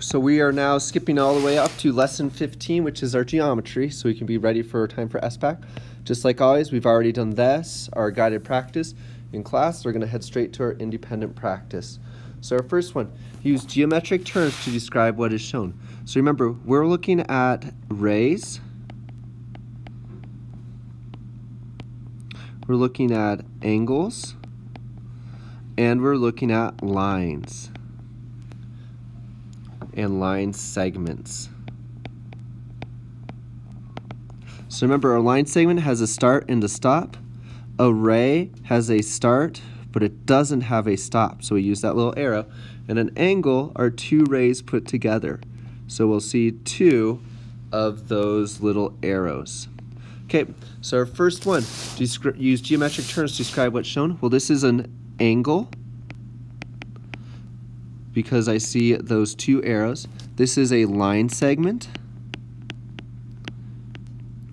So we are now skipping all the way up to lesson 15, which is our geometry, so we can be ready for time for SBAC. Just like always, we've already done this, our guided practice. In class, we're going to head straight to our independent practice. So our first one, use geometric terms to describe what is shown. So remember, we're looking at rays. We're looking at angles. And we're looking at lines and line segments. So remember, our line segment has a start and a stop. A ray has a start, but it doesn't have a stop. So we use that little arrow. And an angle are two rays put together. So we'll see two of those little arrows. Okay, so our first one, use geometric terms to describe what's shown. Well, this is an angle because I see those two arrows. This is a line segment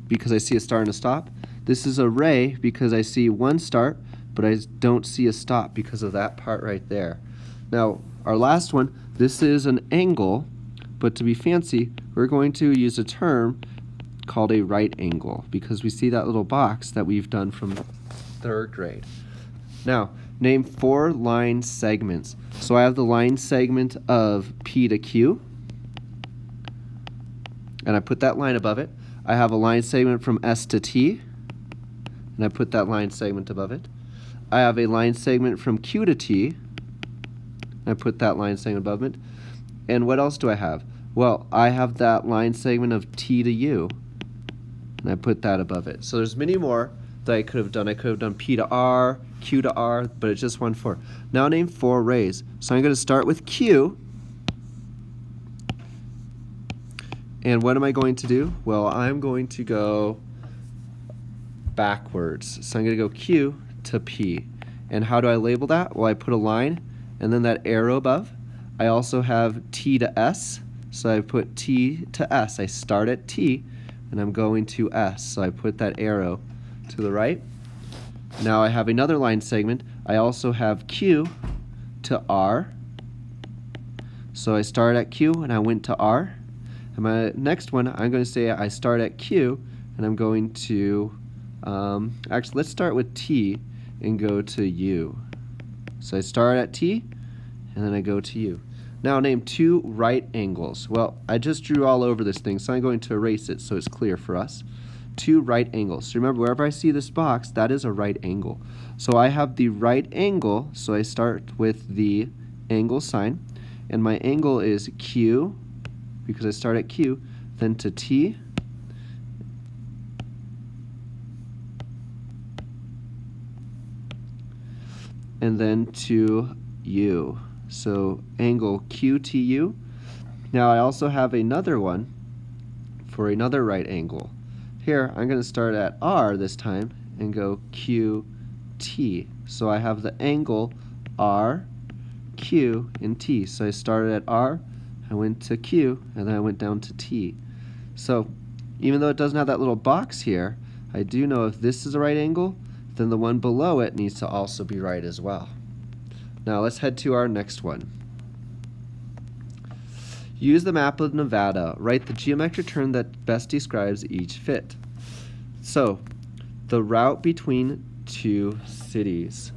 because I see a start and a stop. This is a ray because I see one start, but I don't see a stop because of that part right there. Now, our last one, this is an angle, but to be fancy, we're going to use a term called a right angle because we see that little box that we've done from third grade. Now, name four line segments. So I have the line segment of P to Q, and I put that line above it. I have a line segment from S to T, and I put that line segment above it. I have a line segment from Q to T, and I put that line segment above it. And what else do I have? Well, I have that line segment of T to U, and I put that above it. So there's many more that I could have done. I could have done P to R, Q to R, but it's just one four. Now name four rays. So I'm going to start with Q. And what am I going to do? Well, I'm going to go backwards. So I'm going to go Q to P. And how do I label that? Well, I put a line and then that arrow above. I also have T to S. So I put T to S. I start at T and I'm going to S. So I put that arrow to the right. Now I have another line segment. I also have Q to R. So I start at Q and I went to R. And my next one, I'm going to say I start at Q and I'm going to, um, actually let's start with T and go to U. So I start at T and then I go to U. Now name two right angles. Well, I just drew all over this thing, so I'm going to erase it so it's clear for us two right angles. So remember, wherever I see this box, that is a right angle. So I have the right angle, so I start with the angle sign, and my angle is Q, because I start at Q, then to T, and then to U. So angle QTU. Now I also have another one for another right angle. Here, I'm going to start at R this time and go QT. So I have the angle R, Q, and T. So I started at R, I went to Q, and then I went down to T. So even though it doesn't have that little box here, I do know if this is a right angle, then the one below it needs to also be right as well. Now let's head to our next one. Use the map of Nevada. Write the geometric term that best describes each fit. So, the route between two cities.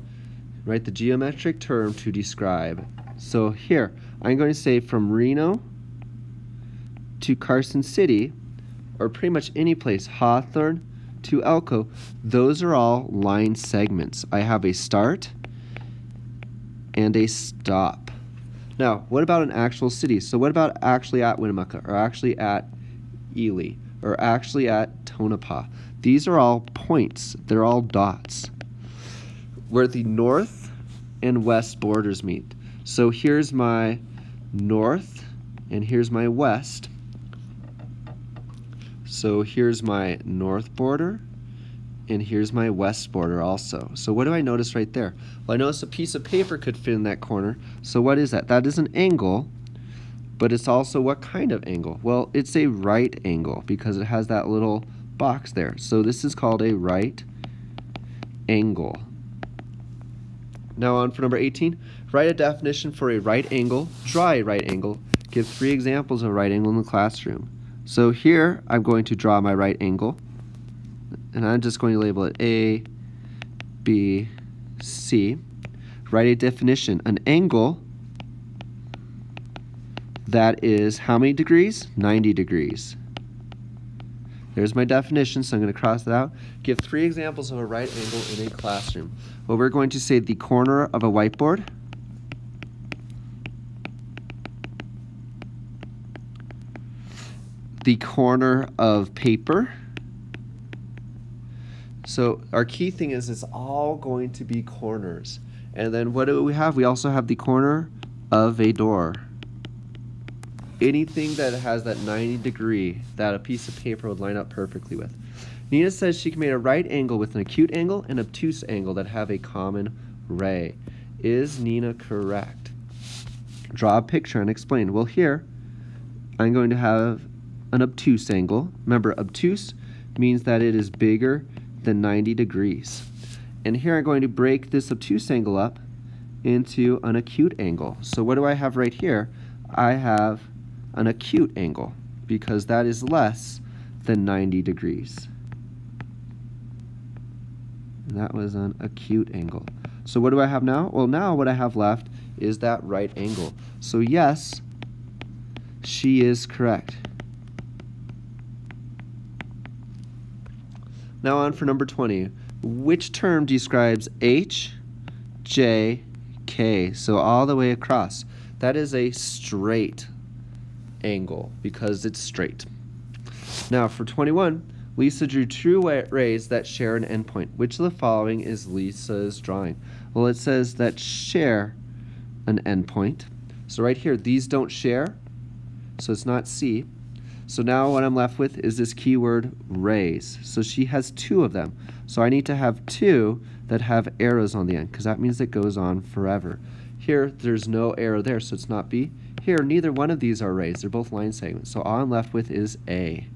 Write the geometric term to describe. So here, I'm going to say from Reno to Carson City, or pretty much any place, Hawthorne to Elko, those are all line segments. I have a start and a stop. Now, what about an actual city? So what about actually at Winnemucca, or actually at Ely, or actually at Tonopah? These are all points. They're all dots. Where the north and west borders meet. So here's my north, and here's my west. So here's my north border, and here's my west border also. So what do I notice right there? Well, I notice a piece of paper could fit in that corner. So what is that? That is an angle, but it's also what kind of angle? Well, it's a right angle because it has that little box there. So this is called a right angle. Now on for number 18, write a definition for a right angle, draw a right angle, Give three examples of a right angle in the classroom. So here I'm going to draw my right angle and I'm just going to label it A, B, C. Write a definition. An angle that is how many degrees? 90 degrees. There's my definition, so I'm going to cross that out. Give three examples of a right angle in a classroom. Well, we're going to say the corner of a whiteboard. The corner of paper. So our key thing is it's all going to be corners. And then what do we have? We also have the corner of a door anything that has that 90 degree that a piece of paper would line up perfectly with. Nina says she can make a right angle with an acute angle and obtuse angle that have a common ray. Is Nina correct? Draw a picture and explain. Well, here I'm going to have an obtuse angle. Remember, obtuse means that it is bigger than 90 degrees. And here I'm going to break this obtuse angle up into an acute angle. So what do I have right here? I have an acute angle because that is less than 90 degrees. And that was an acute angle. So what do I have now? Well, now what I have left is that right angle. So yes, she is correct. Now on for number 20. Which term describes H, J, K? So all the way across. That is a straight angle because it's straight. Now for 21, Lisa drew two rays that share an endpoint. Which of the following is Lisa's drawing? Well, it says that share an endpoint. So right here, these don't share, so it's not C. So now what I'm left with is this keyword rays. So she has two of them. So I need to have two that have arrows on the end because that means it goes on forever. Here, there's no arrow there, so it's not B. Here, neither one of these are rays. They're both line segments. So all I'm left with is A.